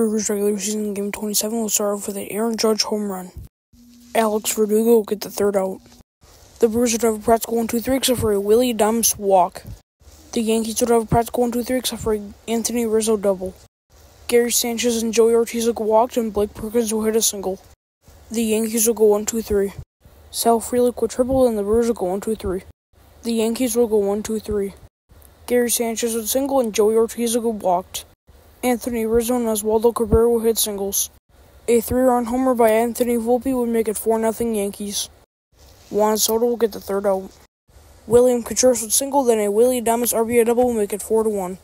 Brewers regular season game 27 will start off with an Aaron Judge home run. Alex Verdugo will get the third out. The Brewers would have a practical 1 2 3 except for a Willy Adames walk. The Yankees would have a practical 1 2 3 except for a Anthony Rizzo double. Gary Sanchez and Joey Ortiz will walked and Blake Perkins will hit a single. The Yankees will go 1 2 3. Sal Frelick will triple and the Brewers will go 1 2 3. The Yankees will go 1 2 3. Gary Sanchez would single and Joey Ortiz will go walked. Anthony Rizzo and Oswaldo Cabrera will hit singles. A three-run homer by Anthony Volpe would make it 4-0 Yankees. Juan Soto will get the third out. William Contreras would single, then a Willy Adames RBI double will make it 4-1.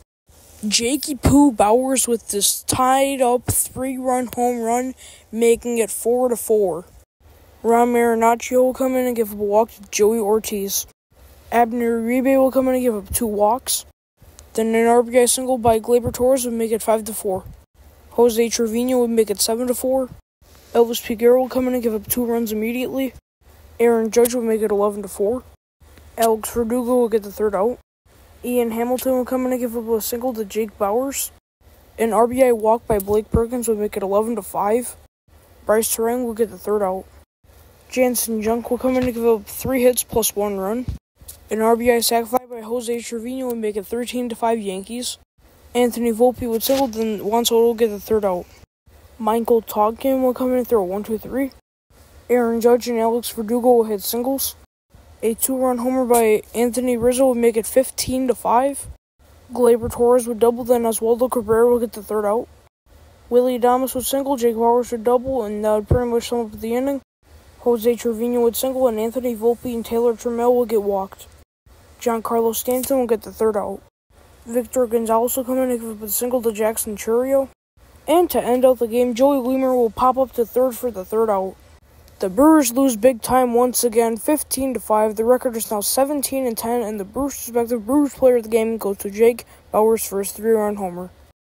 Jakey Poo Bauers with this tied-up three-run home run, making it 4-4. Ron Marinaccio will come in and give up a walk to Joey Ortiz. Abner Uribe will come in and give up two walks. Then an RBI single by Gleyber Torres would make it 5 to 4. Jose Trevino would make it 7 to 4. Elvis Peguero will come in and give up two runs immediately. Aaron Judge would make it 11 to 4. Alex Verdugo will get the third out. Ian Hamilton will come in and give up a single to Jake Bauers. An RBI walk by Blake Perkins would make it 11 to 5. Bryce Turang will get the third out. Janson Junk will come in and give up three hits plus one run. An RBI sac fly by Jose Trevino would make it 13 to 5 Yankees. Anthony Volpe would single, then Juan Soto will get the third out. Michael Tonkin will come in and throw 1 2 3. Aaron Judge and Alex Verdugo will hit singles. A two run homer by Anthony Rizzo would make it 15 to 5. Gleyber Torres would double, then Oswaldo Cabrera will get the third out. Willy Adames would single, Jake Bauers would double, and that would pretty much sum up the inning. Jose Trevino would single, and Anthony Volpe and Taylor Trammell would get walked. Giancarlo Stanton will get the third out. Victor Gonzalez will come in and give up a single to Jackson Chourio. And to end out the game, Joey Wiemer will pop up to third for the third out. The Brewers lose big time once again, 15 to 5. The record is now 17 and 10, and the Brewers' respective Brewers player of the game goes to Jake Bauers for his three-run homer.